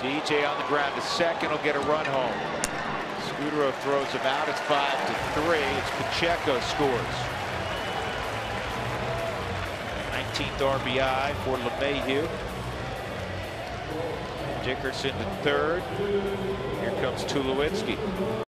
DJ on the ground the second will get a run home. Scutaro throws him out. It's five to three. It's Pacheco scores. 19th RBI for LeMahieu. Dickerson to third. Here comes Tulowitzki.